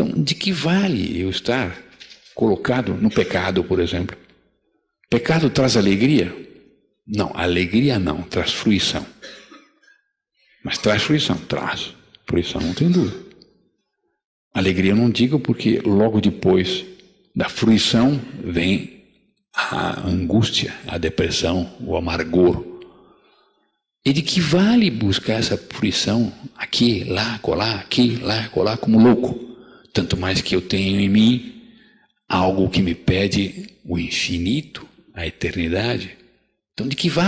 Então, de que vale eu estar colocado no pecado, por exemplo? Pecado traz alegria? Não, alegria não, traz fruição. Mas traz fruição? Traz. Fruição não tem dúvida. Alegria eu não digo porque logo depois da fruição vem a angústia, a depressão, o amargor. E de que vale buscar essa fruição aqui, lá, colar, aqui, lá, colar, como louco? Tanto mais que eu tenho em mim algo que me pede o infinito, a eternidade. Então, de que vale?